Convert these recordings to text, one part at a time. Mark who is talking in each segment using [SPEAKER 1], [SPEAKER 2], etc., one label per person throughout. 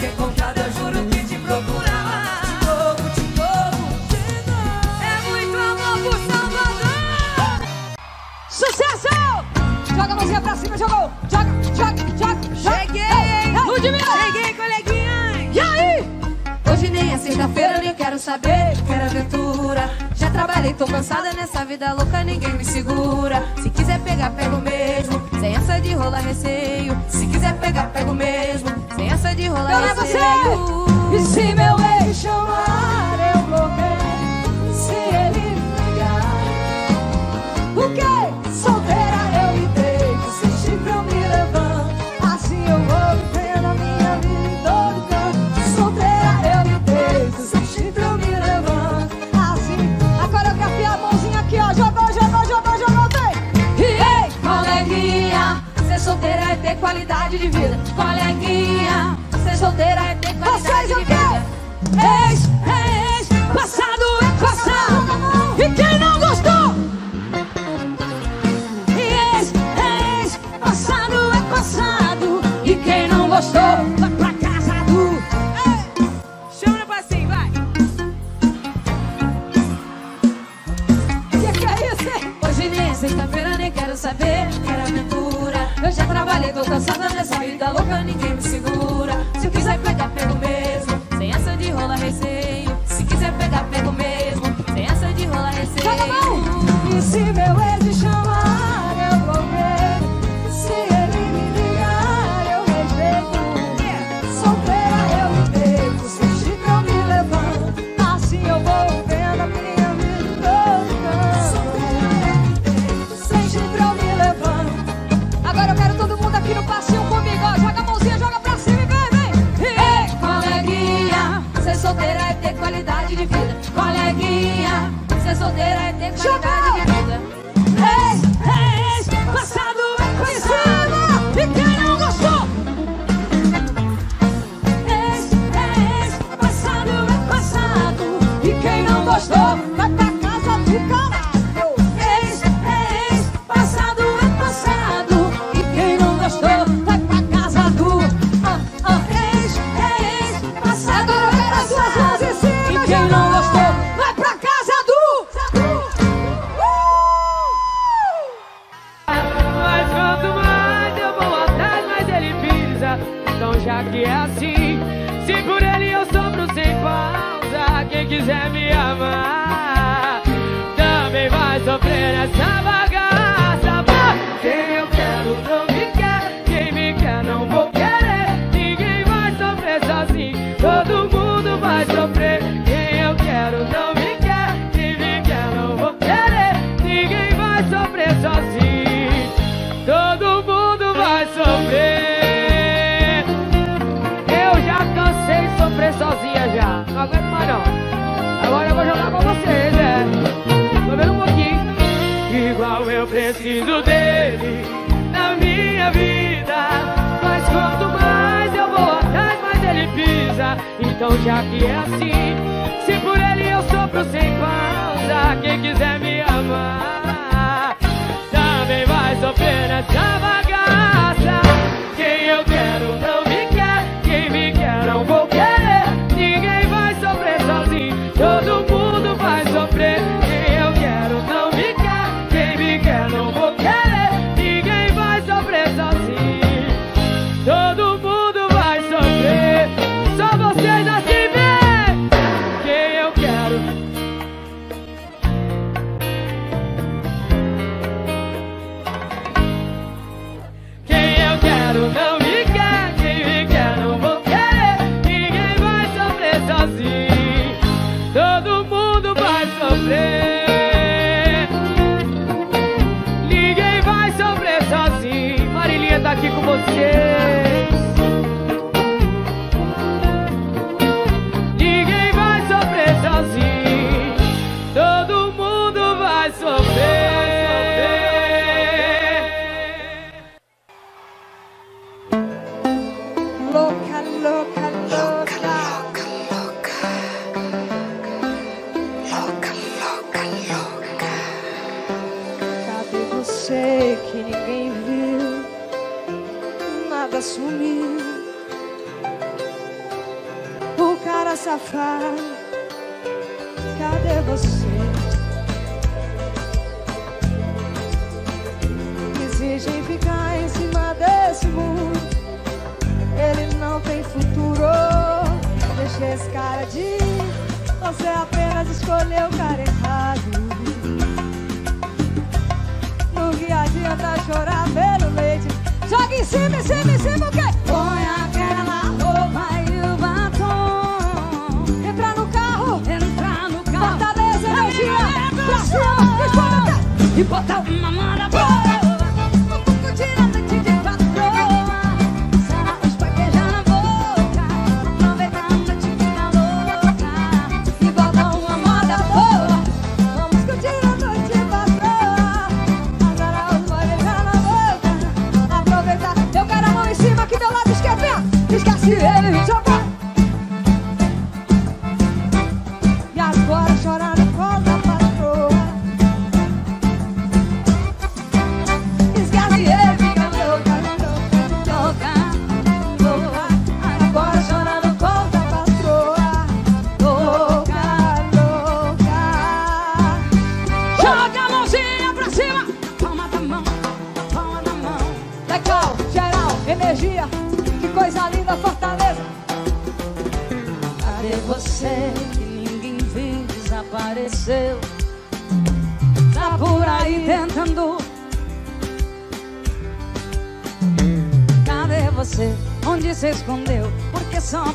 [SPEAKER 1] Quem comprar, eu juro que te procurava De novo, de novo, de. É muito amor por Salvador. Sucesso! Joga a mãozinha pra cima, jogou. Joga, joga, joga. Cheguei! Ludmilla! Cheguei!
[SPEAKER 2] nem é sexta-feira, nem quero saber. Quero aventura. Já trabalhei, tô cansada nessa vida louca, ninguém me segura. Se quiser pegar, pego mesmo. Sem essa de rolar receio. Se quiser pegar, pego mesmo. Sem essa de rolar
[SPEAKER 1] eu
[SPEAKER 2] receio.
[SPEAKER 1] Você. E se meu ex chamar, eu bloqueio. Se ele ligar, o
[SPEAKER 2] que? qualidade de vida. Coleguinha, ser solteira é ter qualidade
[SPEAKER 1] Vocês é de
[SPEAKER 2] vida.
[SPEAKER 1] Ex, é ex, passado é passado. E quem não gostou? E ex, é ex, passado é passado. E quem não gostou?
[SPEAKER 2] já trabalhei, tô cansada dessa vida louca, ninguém
[SPEAKER 1] solteira
[SPEAKER 2] é ter qualidade.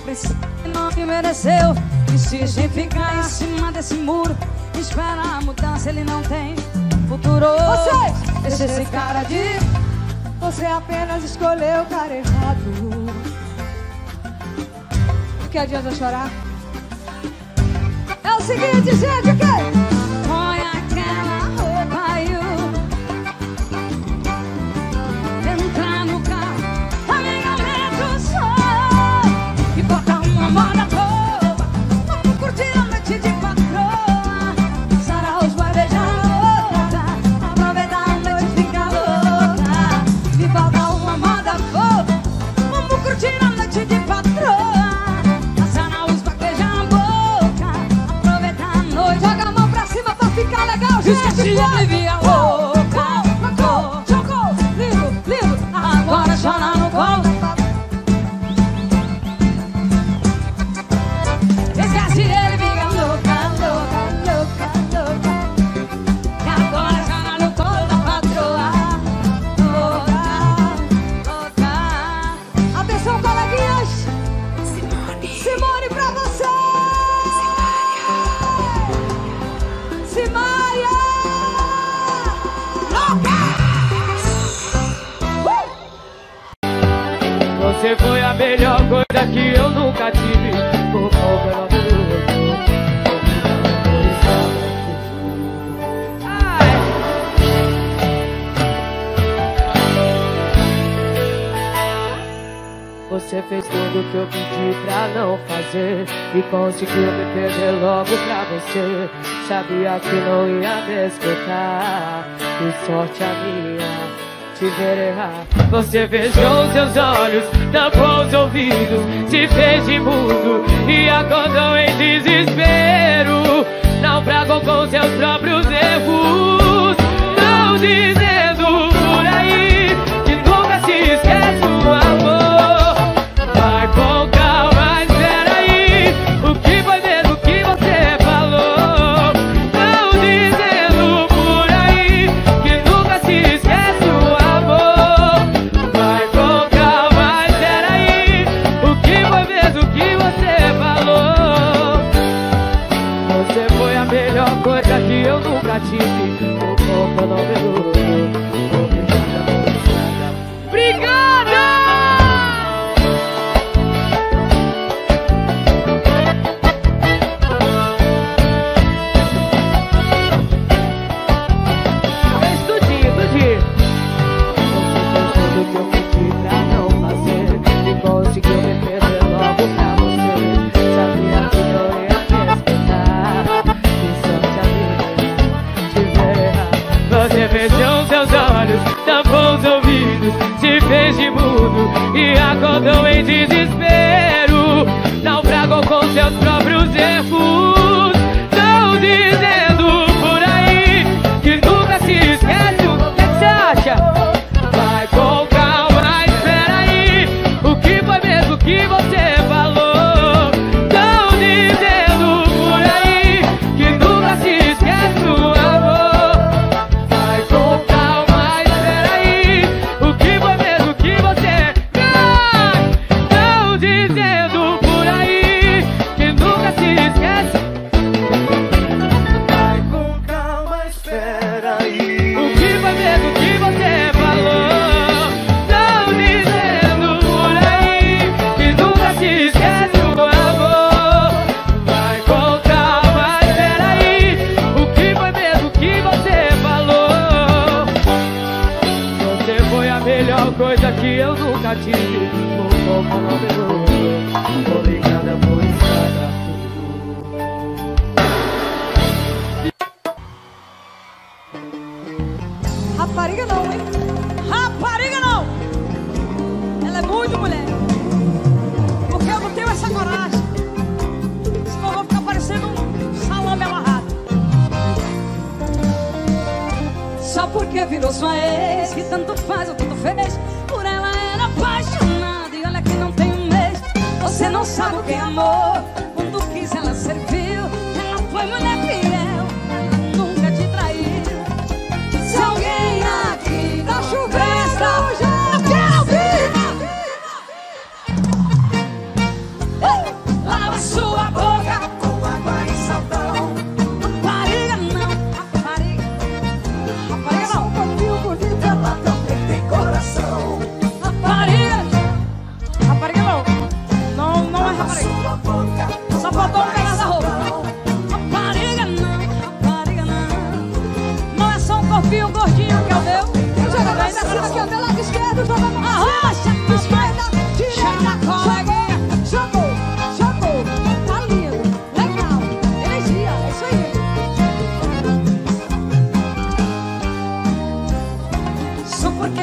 [SPEAKER 3] precisa não me mereceu Insiste em ficar em cima desse muro Espera a mudança, ele não tem futuro Vocês! Deixa esse cara de... Você apenas escolheu o cara errado O que adianta chorar? É o seguinte, gente,
[SPEAKER 4] que... fez tudo que eu pedi pra não fazer. E conseguiu me perder logo pra você. Sabia que não ia me Que sorte a minha te ver errar. Você fechou seus olhos, tapou os ouvidos Se fez de mudo e acordou em desespero. Naufragou com seus próprios erros. Não
[SPEAKER 5] diz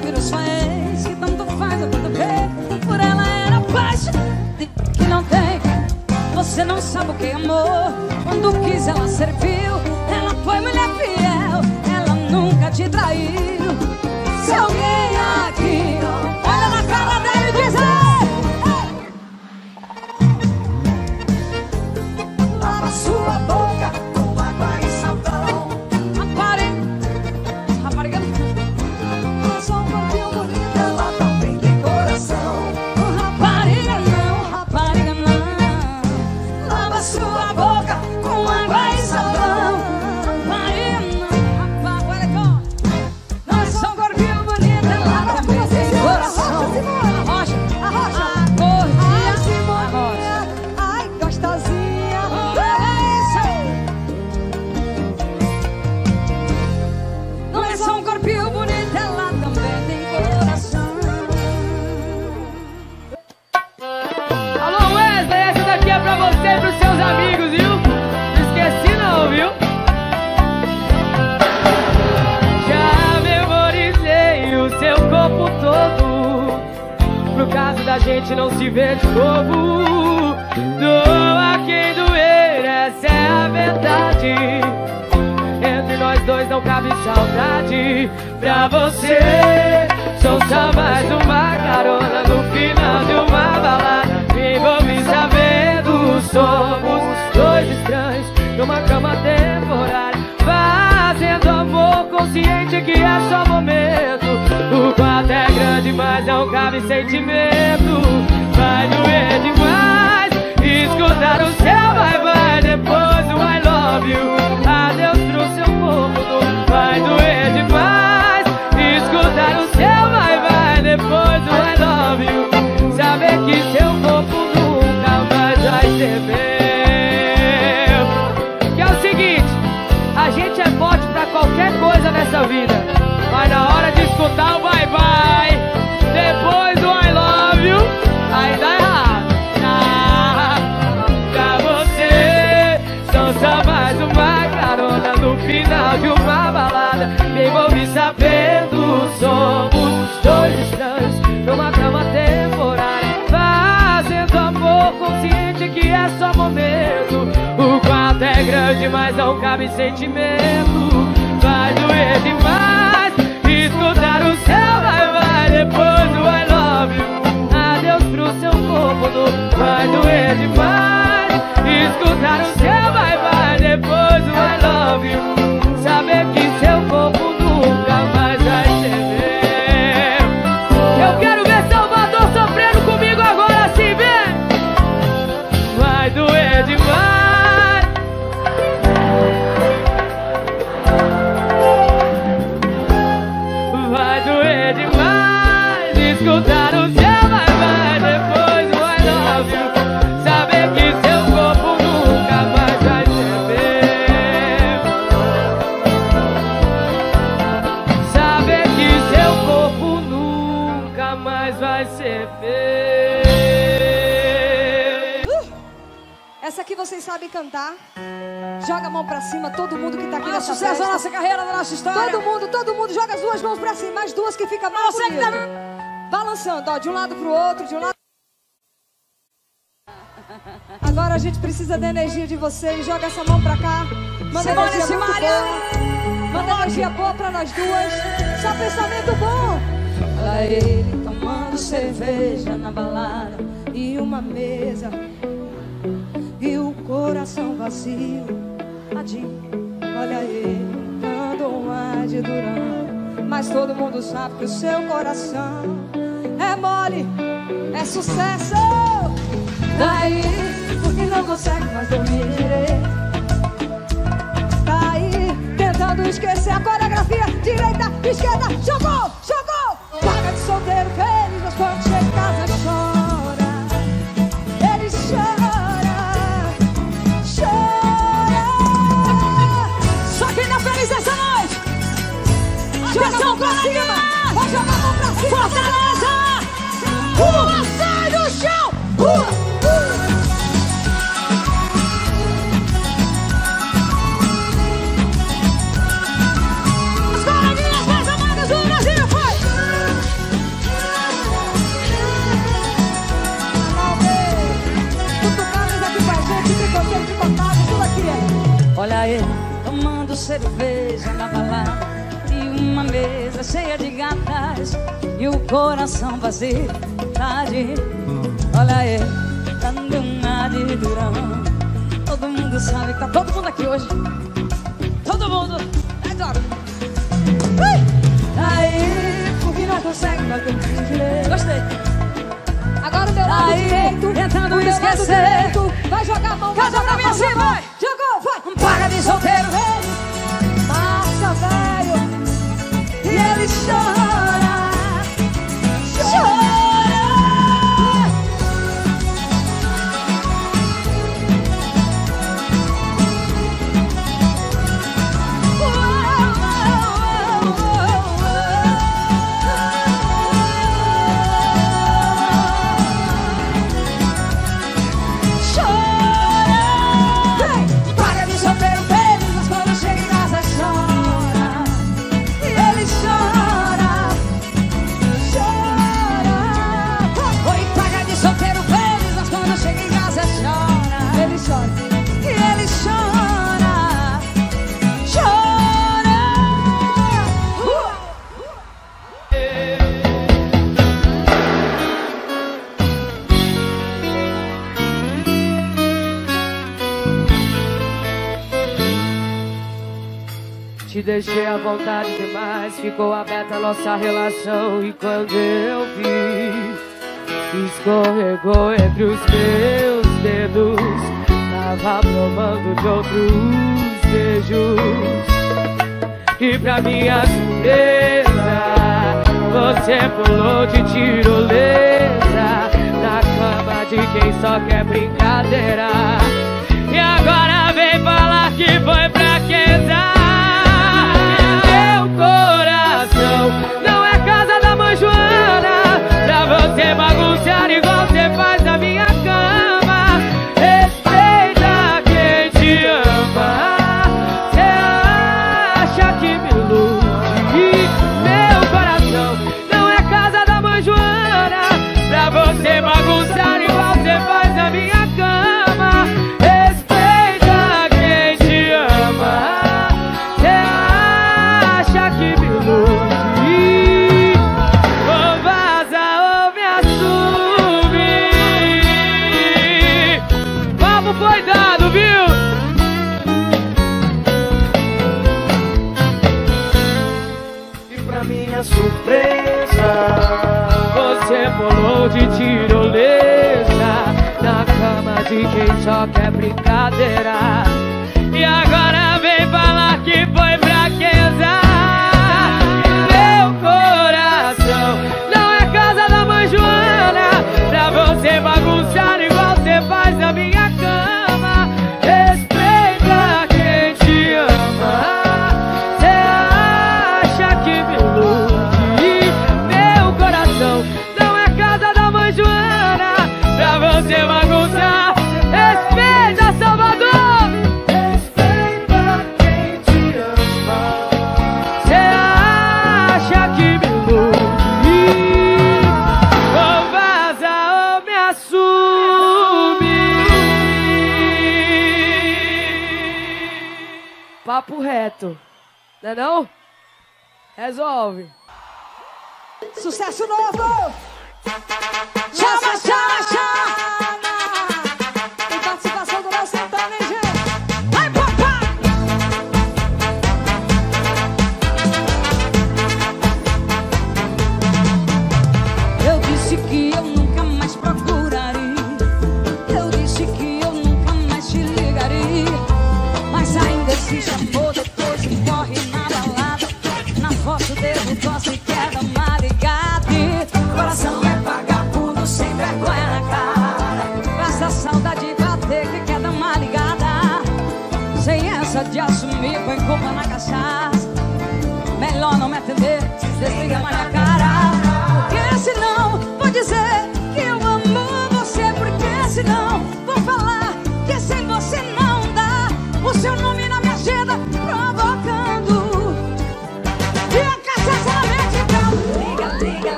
[SPEAKER 5] vira sua é Que tanto faz, eu tanto bem Por ela. Era paixão que não tem. Você não sabe o que é amor. Quando quis ela serviu. Ela foi mulher fiel. Ela nunca te traiu. Gente não se vê de novo. Doa quem doer, essa é a verdade. Entre nós dois não cabe saudade. Pra você, sou só mais uma carona no final de uma balada. Me envolvi sabendo, somos dois estranhos numa cama temporária. Fazendo amor consciente que é só momento. O quarto é mas não cabe sentimento. Vai doer demais. Escutar o seu vai, vai, depois o I love you. Adeus pro seu corpo, no- vai doer demais. Escutar o seu vai, vai, depois o I love you. Saber que seu corpo nunca mais vai ser meu. Que é o seguinte, a gente é forte pra qualquer coisa nessa vida. Mas na hora de escutar o grande, mas não cabe sentimento. Vai doer demais. Escutar o céu, vai, vai. Depois do I love you. Adeus pro seu corpo, vai doer demais. Escutar o céu,
[SPEAKER 1] a mão pra cima, todo mundo que tá aqui
[SPEAKER 3] Maior
[SPEAKER 1] nessa
[SPEAKER 3] sucesso
[SPEAKER 1] festa.
[SPEAKER 3] nossa carreira, da nossa história.
[SPEAKER 1] Todo mundo, todo mundo joga as duas mãos pra cima, as duas que fica mais
[SPEAKER 3] Você que tá
[SPEAKER 1] bonito. Balançando, ó, de um lado pro outro, de um lado. Agora a gente precisa da energia de vocês. Joga essa mão pra cá. Manda
[SPEAKER 3] Simone,
[SPEAKER 1] energia
[SPEAKER 3] Simária.
[SPEAKER 1] boa. Manda energia boa pra nós duas. Só pensamento bom. Olha ele tomando cerveja na balada e uma mesa e o coração vazio. Tadinho, olha ele dando um ar de durão. Mas todo mundo sabe que o seu coração é mole, é sucesso. Daí, porque não consegue mais dormir direito. Tá aí, tentando esquecer a coreografia. Direita, esquerda, jogou, jogou. Rua, sai do chão. Rua, rua. As coleguinhas mais amadas do Brasil, foi! Cutucadas aqui com a gente, picoteiro, picotado, tudo aqui.
[SPEAKER 3] Olha ele tomando cerveja na balada E uma mesa cheia de gatas E o coração vazio Tarde Olha dando um ar de durão Todo mundo sabe que tá todo mundo aqui hoje Todo mundo É droga
[SPEAKER 1] Aí, porque não consegue dormir direito.
[SPEAKER 3] Gostei
[SPEAKER 1] Agora o meu lado
[SPEAKER 3] Aí,
[SPEAKER 1] direito.
[SPEAKER 3] tentando esquecer.
[SPEAKER 1] direito. Vai jogar a mão, vai jogar a mão.
[SPEAKER 3] assim, vai.
[SPEAKER 1] Jogou, vai.
[SPEAKER 3] Paga de solteiro
[SPEAKER 1] Marcha, velho. E ele. Chora.
[SPEAKER 5] deixei à vontade demais. Ficou aberta a nossa relação e quando eu vi, escorregou entre os meus dedos. Tava provando de outros beijos. E pra minha surpresa, você pulou de tirolesa na cama de quem só quer brincadeira. E agora vem falar que foi fraqueza. só quer brincadeira.
[SPEAKER 3] Sucesso novo! Chama, chama!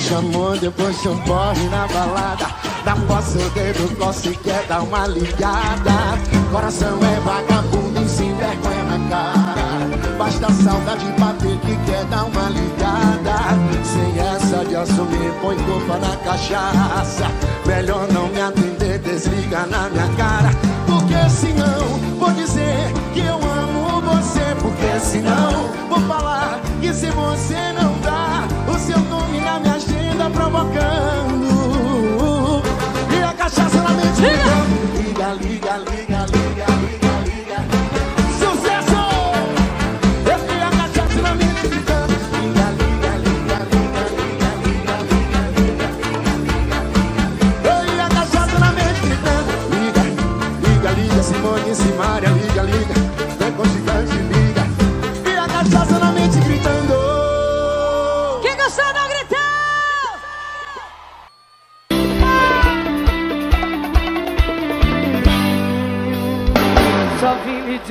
[SPEAKER 6] chamou, depois
[SPEAKER 7] se morre na balada. Dá um coça o dedo, coça e quer dar uma ligada. Coração é vagabundo e se vergonha na cara. Basta saudade bater que quer dar uma ligada. Sem essa de assumir, põe culpa na cachaça. Melhor não me atender, desliga na minha cara. Porque senão vou dizer que eu amo você. Porque senão vou falar que se você não tocando. E a cachaça na mente. Liga, liga, liga. liga.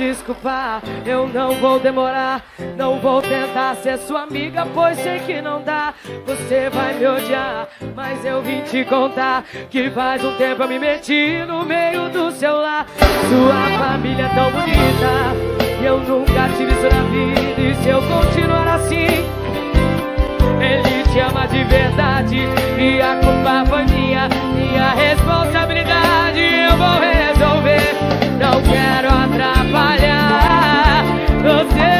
[SPEAKER 5] Desculpar. Eu não vou demorar, não vou tentar ser sua amiga, pois sei que não dá. Você vai me odiar, mas eu vim te contar que faz um tempo eu me meti no meio do seu lar. Sua família é tão bonita, e eu nunca tive isso na vida. E se eu continuar assim, ele te ama de verdade e a culpa foi minha, minha responsabilidade. Eu vou não quero atrapalhar você.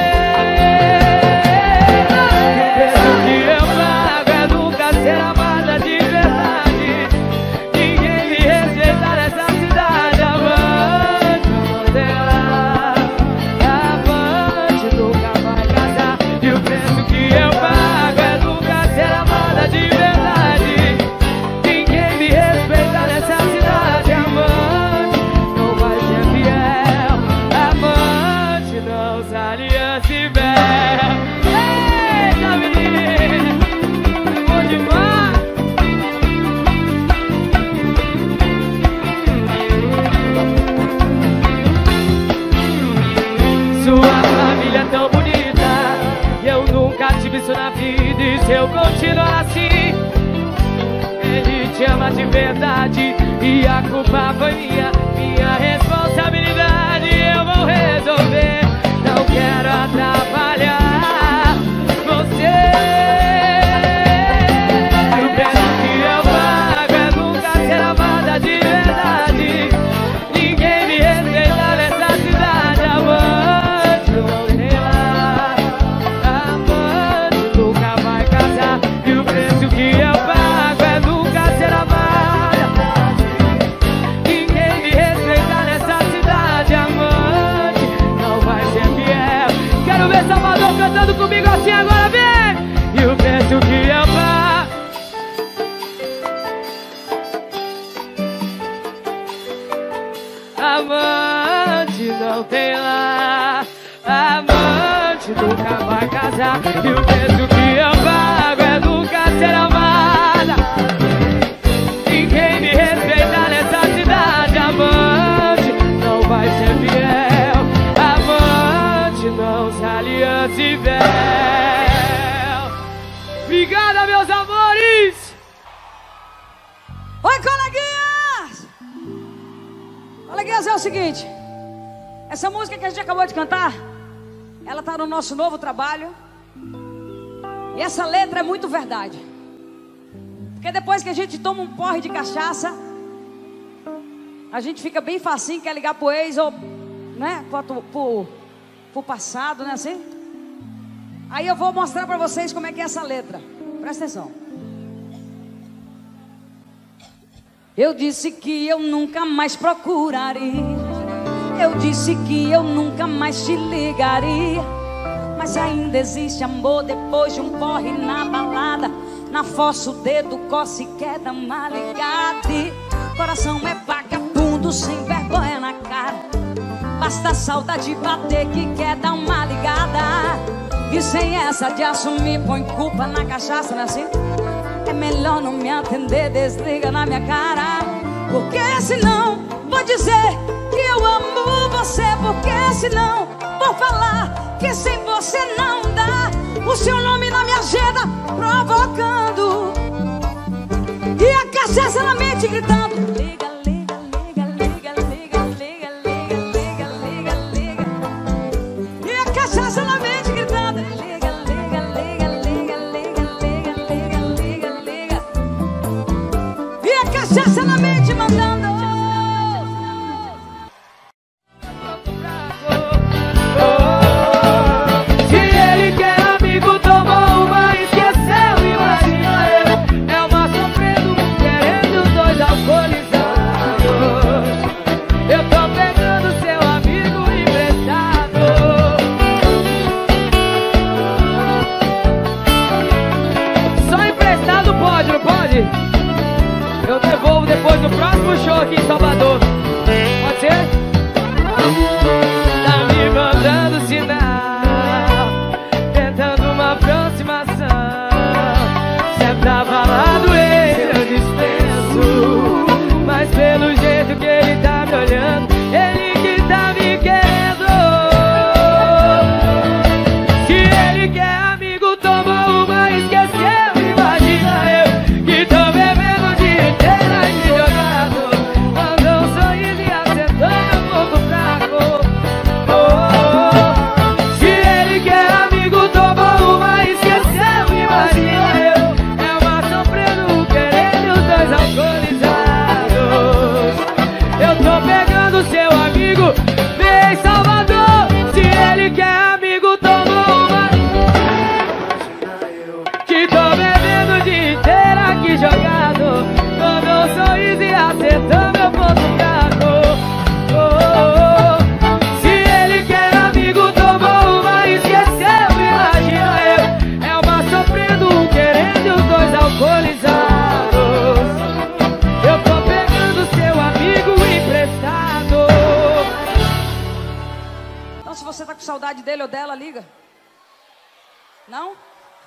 [SPEAKER 3] Música que a gente acabou de cantar, ela tá no nosso novo trabalho. E essa letra é muito verdade. Porque depois que a gente toma um porre de cachaça, a gente fica bem facinho, quer ligar pro ex ou, né, pro, pro, pro passado, né, assim? Aí eu vou mostrar pra vocês como é que é essa letra. Presta atenção. Eu disse que eu nunca mais procuraria. Eu disse que eu nunca mais te ligaria. Mas ainda existe amor depois de um porre na balada. Na fossa o dedo coça e quer dar uma ligada. Coração é vagabundo sem vergonha na cara. Basta saudade bater que quer dar uma ligada. E sem essa de assumir, põe culpa na cachaça, não é assim? É melhor não me atender, desliga na minha cara. Porque senão dizer que eu amo você. Porque senão vou falar que sem você não dá. O seu nome na minha agenda provocando. E a cachaça na mente gritando.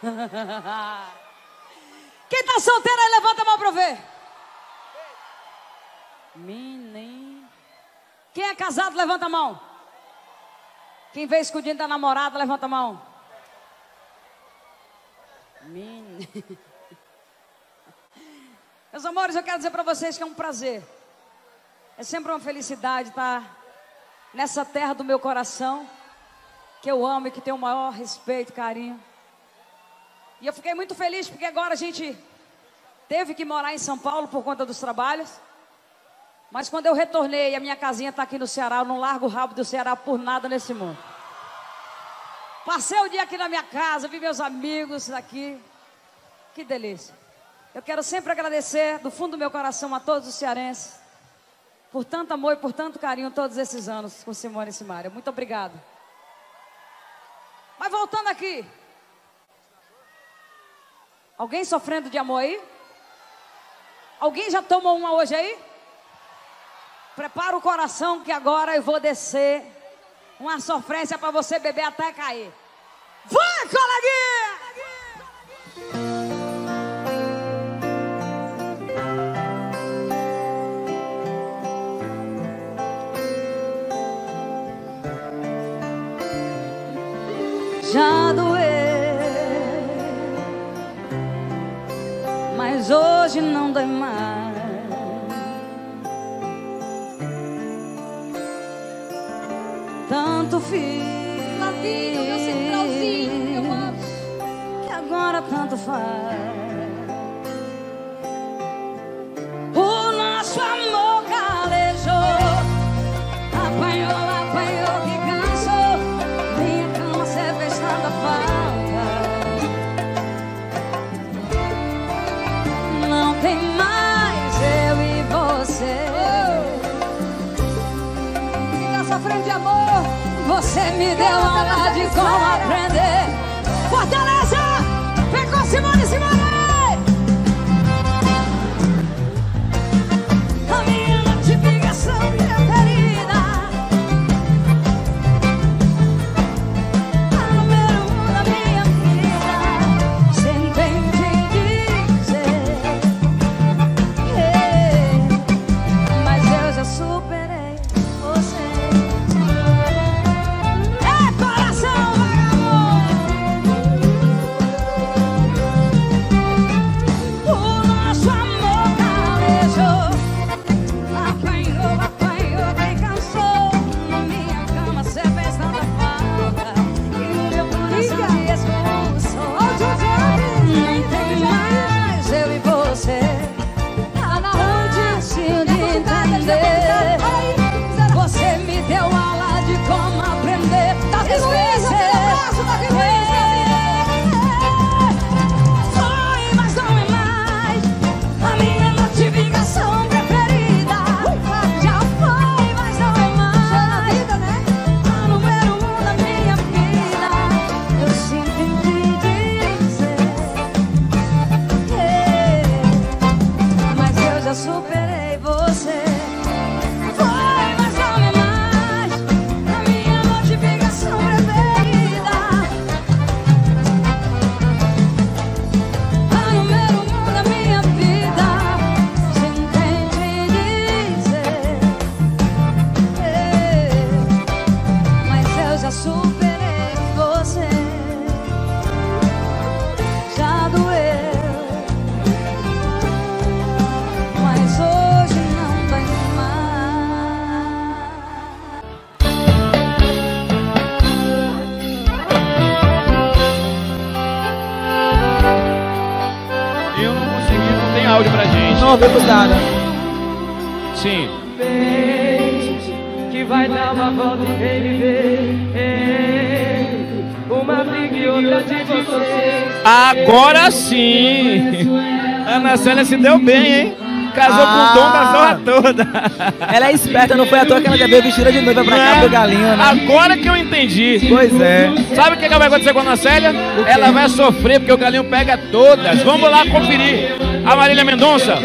[SPEAKER 3] Quem tá solteiro aí, levanta a mão pra eu ver. Menino. Quem é casado, levanta a mão. Quem vê escudinho da namorada, levanta a mão. Meus amores, eu quero dizer pra vocês que é um prazer. É sempre uma felicidade estar nessa terra do meu coração, que eu amo e que tenho o maior respeito carinho. E eu fiquei muito feliz porque agora a gente teve que morar em São Paulo por conta dos trabalhos. Mas quando eu retornei, a minha casinha está aqui no Ceará, eu não largo o rabo do Ceará por nada nesse mundo. Passei o dia aqui na minha casa, vi meus amigos aqui. Que delícia. Eu quero sempre agradecer do fundo do meu coração a todos os cearenses por tanto amor e por tanto carinho todos esses anos com Simone e Simária. Muito obrigado. Mas voltando aqui. Alguém sofrendo de amor aí? Alguém já tomou uma hoje aí? Prepara o coração que agora eu vou descer uma sofrência para você beber até cair. Vai, coleguinha! Mais. Tanto fiz.
[SPEAKER 2] Flavinho, meu centralzinho, eu amo.
[SPEAKER 3] que agora tanto faz. Você me deu aula de como aprender. Fortaleza! Com Simone, Simone!
[SPEAKER 8] Ana Célia se deu bem, hein? Casou com o dom da zorra toda.
[SPEAKER 9] Ela é esperta, não foi à toa que ela já veio vestida de noiva pra cá
[SPEAKER 8] Né?
[SPEAKER 9] pro galinho, né?
[SPEAKER 8] Agora que eu entendi.
[SPEAKER 9] Pois é.
[SPEAKER 8] Sabe o que, que vai acontecer com a Ana Célia? Ela vai sofrer porque o galinho pega todas. Vamos lá conferir. A Marília Mendonça.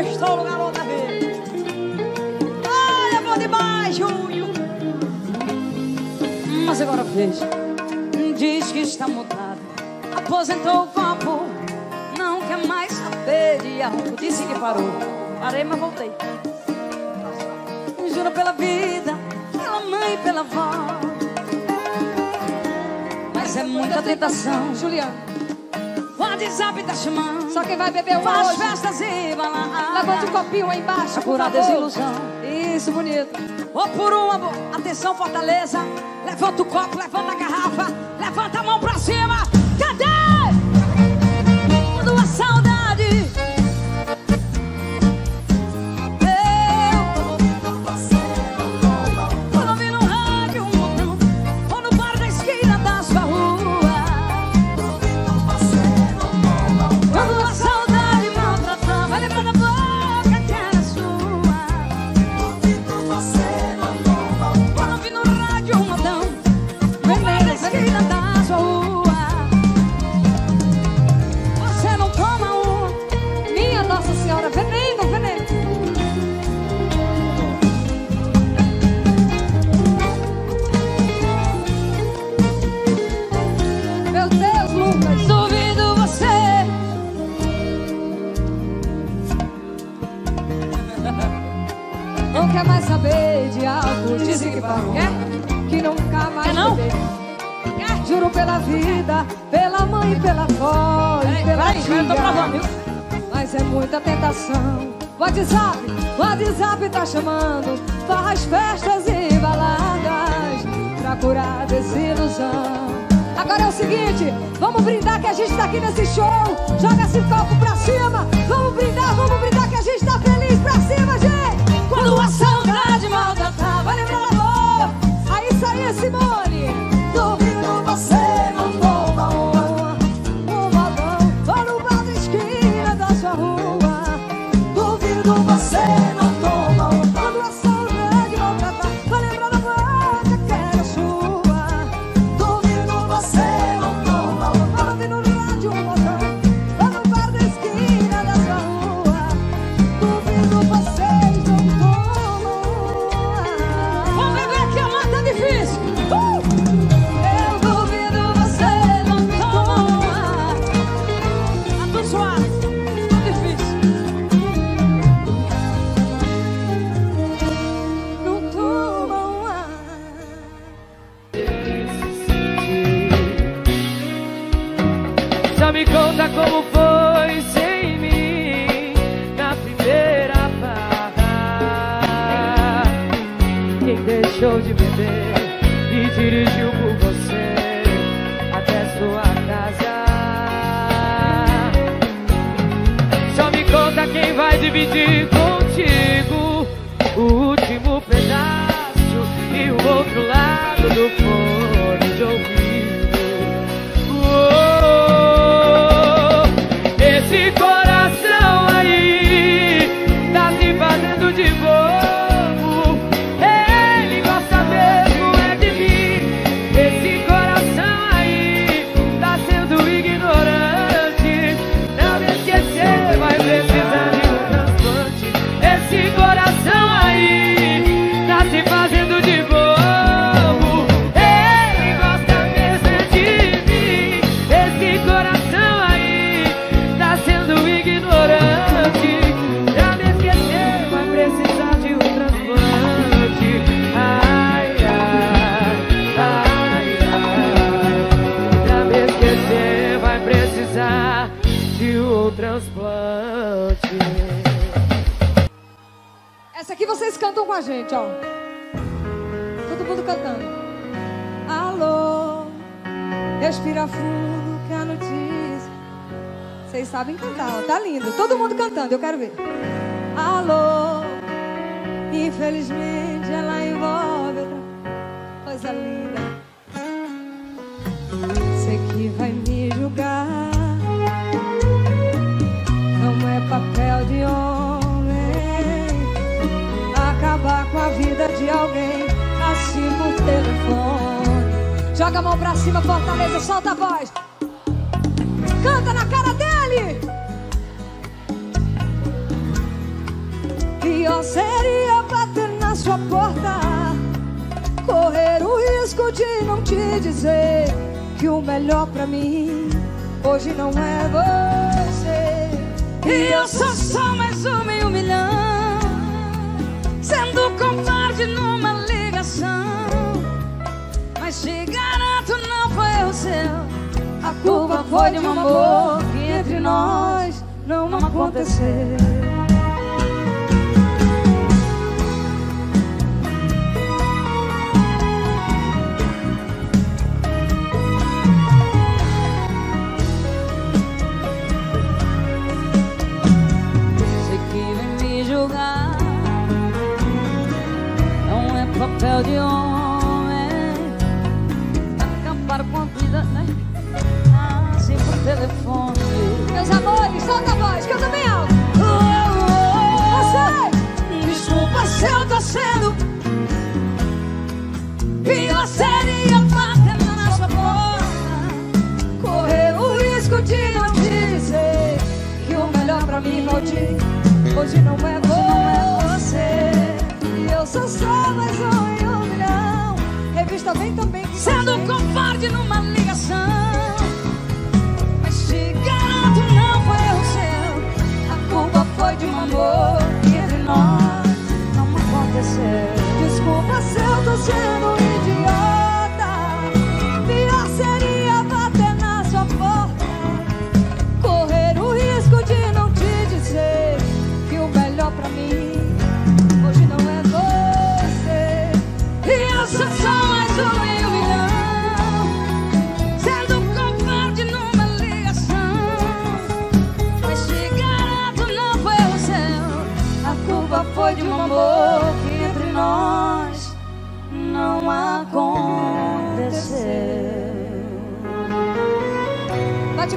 [SPEAKER 5] eu
[SPEAKER 3] estou no Garoto da Vida. Olha, bom demais, Júlio. Mas agora veja, hum, diz que está mudado. Aposentou o papo, não quer mais saber de algo. Disse que parou, parei, mas voltei. Juro pela vida, pela mãe, pela avó. Mas é muita tentação,
[SPEAKER 1] Juliana.
[SPEAKER 3] O WhatsApp tá chamando.
[SPEAKER 1] Só quem vai beber um
[SPEAKER 3] Faz
[SPEAKER 1] hoje.
[SPEAKER 3] festas e balada.
[SPEAKER 1] Levante o um copinho aí embaixo. por
[SPEAKER 3] curar desilusão.
[SPEAKER 1] Isso, bonito.
[SPEAKER 3] Ou por um amor. Atenção, Fortaleza. Levanta o copo, levanta a garrafa. Levanta a mão pra cima.
[SPEAKER 1] coração. WhatsApp, WhatsApp tá chamando. Faz festas e baladas pra curar desilusão. Agora é o seguinte, vamos brindar que a gente tá aqui nesse show. Joga esse copo pra cima. Vamos brindar, vamos brindar que a gente tá
[SPEAKER 5] o transplante.
[SPEAKER 1] Essa aqui vocês cantam com a gente, ó. Todo mundo cantando. Alô, respira fundo que a notícia. Vocês sabem cantar, ó. Tá lindo. Todo mundo cantando, eu quero ver. Alô, infelizmente ela envolve outra coisa linda. Sei que vai me julgar. Alguém assim por telefone. Joga a mão pra cima, Fortaleza, solta a voz. Canta na cara dele. Pior seria bater na sua porta, correr o risco de não te dizer que o melhor pra mim hoje não é você.
[SPEAKER 10] E eu sou só mais uma em um milhão Sendo covarde numa ligação Mas te garanto não foi o seu
[SPEAKER 1] A culpa foi de um amor que entre nós não aconteceu.
[SPEAKER 10] Papel de homem Acabar com a vida, né? Assim por telefone
[SPEAKER 1] Meus amores, solta a voz, canta bem alto. Você!
[SPEAKER 10] Desculpa se eu tô sendo Pior seria bater na sua porta
[SPEAKER 1] Correr o risco de não dizer que o melhor pra mim hoje, hoje não é
[SPEAKER 10] numa ligação. Mas te garanto não foi o seu
[SPEAKER 1] a culpa foi de um amor que entre nós
[SPEAKER 10] Não aconteceu.
[SPEAKER 1] Desculpa se eu tô sendo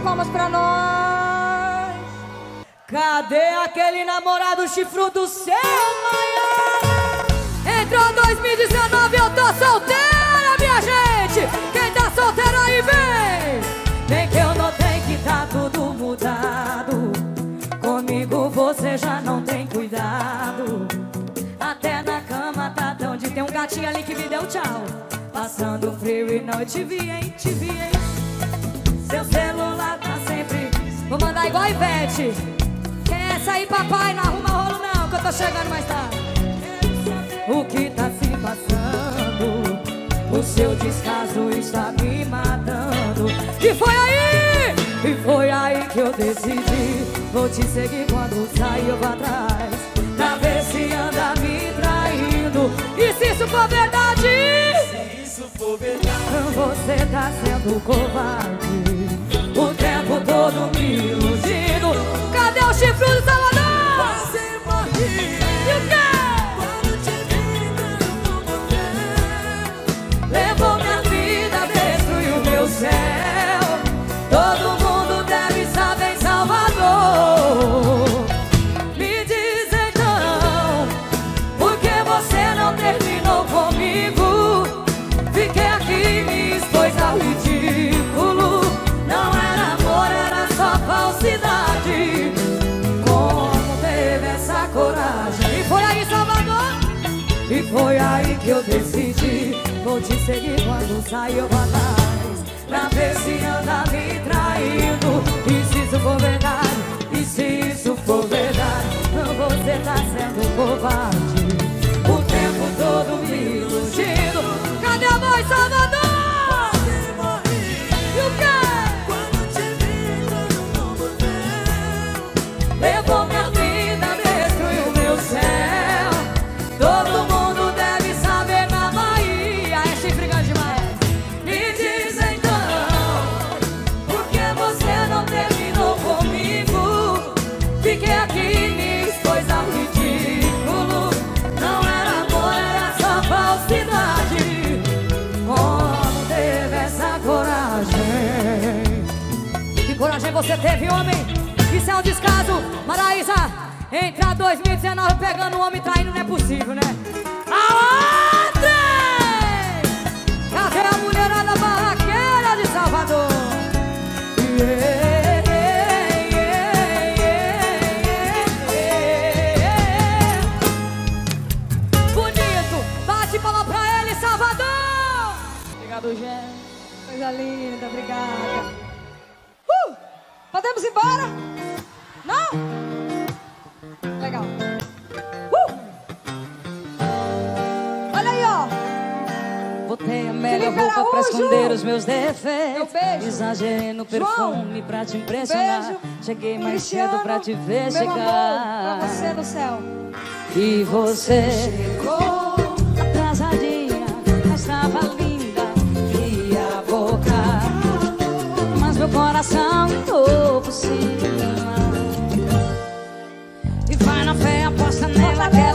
[SPEAKER 1] palmas pra nós.
[SPEAKER 3] Cadê aquele namorado chifrudo seu, Maia? Entrou 2019, eu tô solteira, minha gente! Quem tá solteiro aí, vem! Vem que eu notei que tá tudo mudado. Comigo você já não tem cuidado. Até na cama tá tão de tem um gatinho ali que me deu tchau. Passando frio e não te vi, hein, te vi, hein. Seu celular tá sempre. Vou mandar igual a Ivete. Quer essa aí, papai? Não arruma rolo, não, que eu tô chegando mais tarde. O que tá se passando? O seu descaso está me matando. E foi aí, e foi aí que eu decidi. Vou te seguir quando sair eu vou atrás. Pra ver se anda me traindo. E se isso for verdade? Você tá sendo covarde O tempo todo me iludindo. Cadê o chifre do Vou te seguir quando sair eu vou atrás. Pra ver se anda me traindo. E se isso for verdade? E se isso for verdade? Você tá sendo covarde.
[SPEAKER 9] 2019 pegando um homem traindo não é possível, né? A trem! Cadê a mulherada barraqueira de Salvador? Bonito, bate palma para ele Salvador! Obrigado, Gé.
[SPEAKER 1] Coisa linda, obrigada. Uh! Podemos ir embora? Não? minha
[SPEAKER 3] boca pra esconder os meus defeitos.
[SPEAKER 1] exagerando
[SPEAKER 3] Exagerei no perfume João. pra te impressionar.
[SPEAKER 1] Beijo.
[SPEAKER 3] Cheguei mais
[SPEAKER 1] Cristiano.
[SPEAKER 3] cedo pra te ver
[SPEAKER 1] meu
[SPEAKER 3] chegar.
[SPEAKER 1] Amor, pra você no céu.
[SPEAKER 3] E você, chegou atrasadinha, mas estava linda e a boca. Mas meu coração gritou por cima. E vai na fé, aposta nela,
[SPEAKER 5] dela.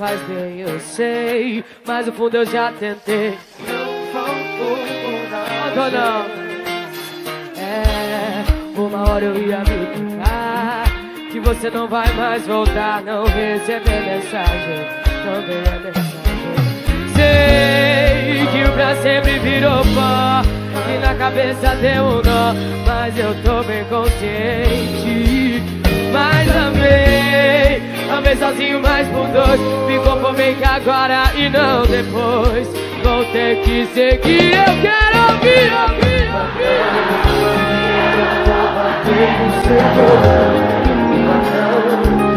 [SPEAKER 5] Faz bem, eu sei, mas no fundo eu já tentei. Não não. É, uma hora eu ia me tocar que você não vai mais voltar, não receber mensagem, não ganhar mensagem. Sei que o pra sempre virou pó E na cabeça deu um nó Mas eu tô bem consciente Mas amei Amei sozinho, mas por dois. Me conformei que agora e não depois. Vou ter que seguir Eu quero ouvir, ouvir, ouvir.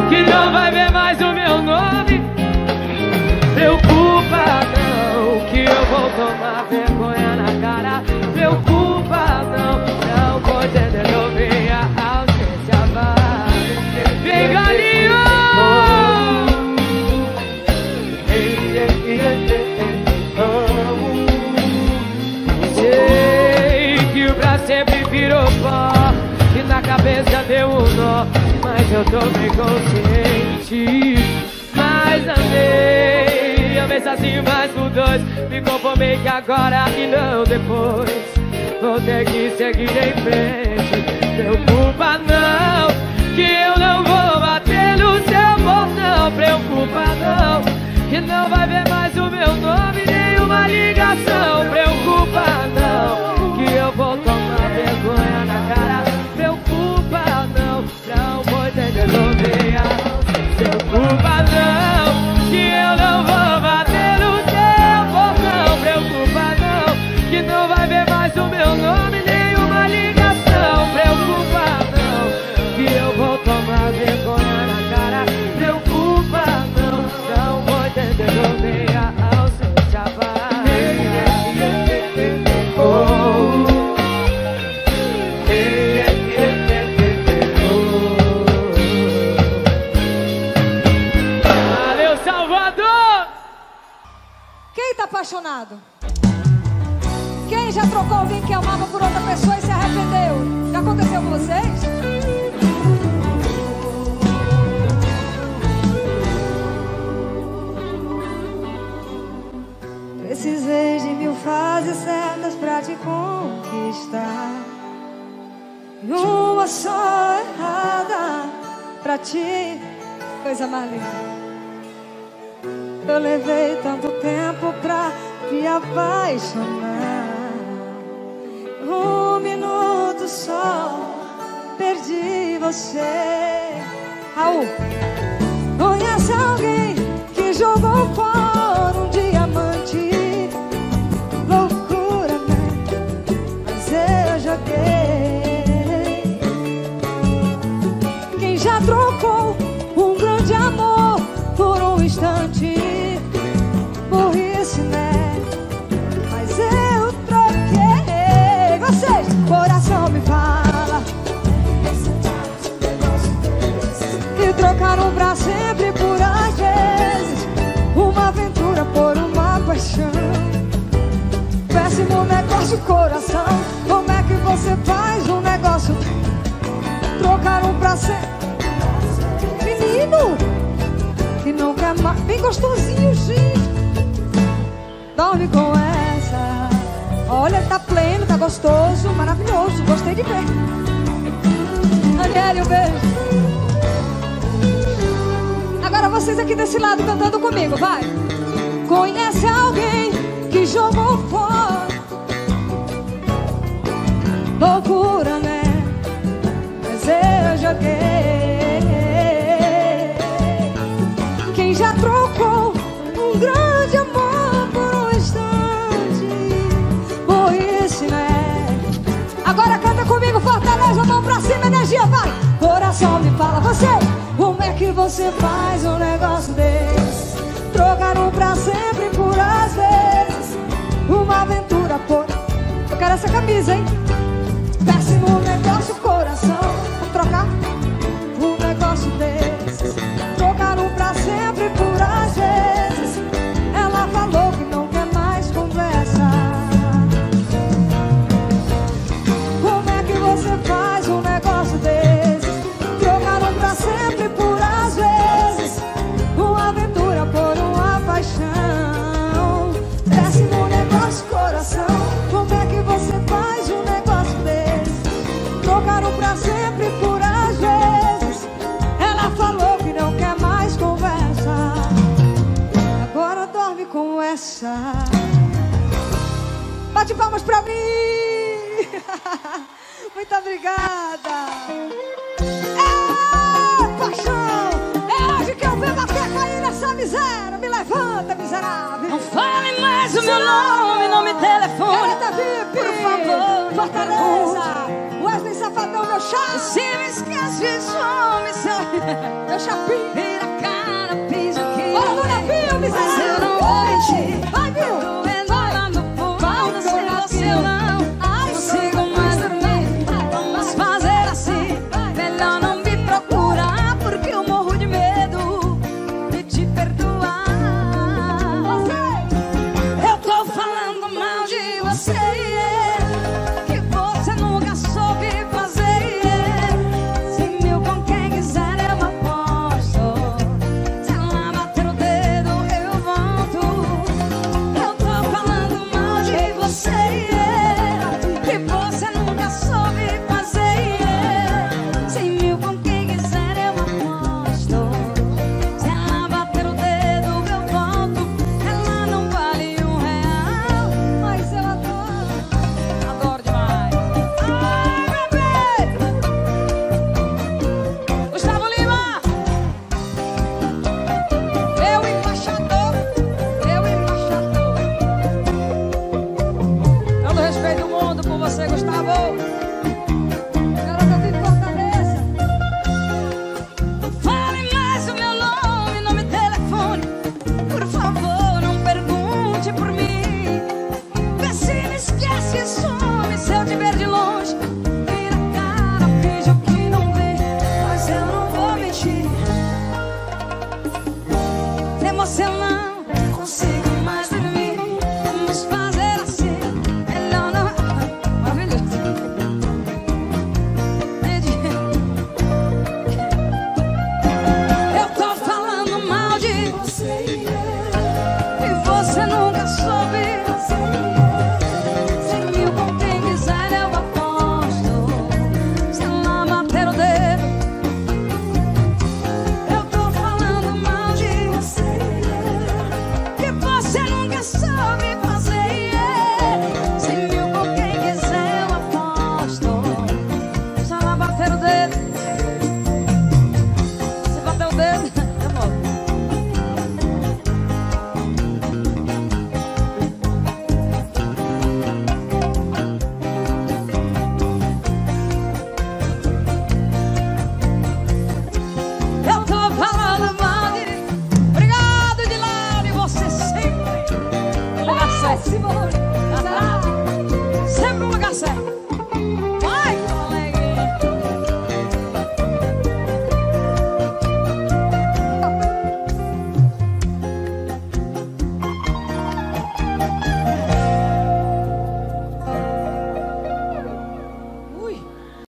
[SPEAKER 5] Que não vai ver mais o meu nome. Preocupa não, que eu vou tomar vergonha na cara. Preocupa deu um nó, mas eu tô bem consciente. Mas amei, amei sozinho, mas por dois. Me conformei que agora e não depois. Vou ter que seguir em frente. Preocupa não, que eu não vou bater no seu portão. Preocupa não, que não vai ver mais o meu nome, nenhuma ligação. Preocupa não, Preocupa não,
[SPEAKER 1] apaixonado? Quem já trocou alguém que amava por outra pessoa e se arrependeu? Já aconteceu com vocês? Precisei de mil fases certas pra te conquistar. E uma só errada pra ti. Coisa mais linda. Eu levei tanto tempo pra me apaixonar. Um minuto só, perdi você. Raul, de coração. Como é que você faz um negócio? Trocar um prazer, menino que não quer mais. Bem gostosinho, gente. Dorme com essa. Olha, tá pleno, tá gostoso, maravilhoso. Gostei de ver. Daniele, um beijo. Agora vocês aqui desse lado cantando comigo, vai. Conhece alguém que jogou fora? loucura, né? Mas eu joguei. Quem já trocou um grande amor por um instante? Por isso, né? Agora canta comigo, fortaleza, mão pra cima, energia, vai! Coração me fala, você, como é que você faz um negócio desse? Trocar um pra sempre por às vezes. Uma aventura, pô. Eu quero essa camisa, hein? Muito obrigada! É paixão! É hoje que eu venho bater cair nessa miséria! Me levanta, miserável!
[SPEAKER 3] Não fale mais o meu nome, não me telefone!
[SPEAKER 1] Garota VIP!
[SPEAKER 3] Por favor!
[SPEAKER 1] Fortaleza! Wesley Safadão, meu chá!
[SPEAKER 3] Se me esquece, some, some!
[SPEAKER 1] Meu chapinho!
[SPEAKER 3] A cara, piso. aqui!
[SPEAKER 1] Olha, Luna
[SPEAKER 3] Pio,
[SPEAKER 1] miserável!
[SPEAKER 3] Mas eu não vou mentir!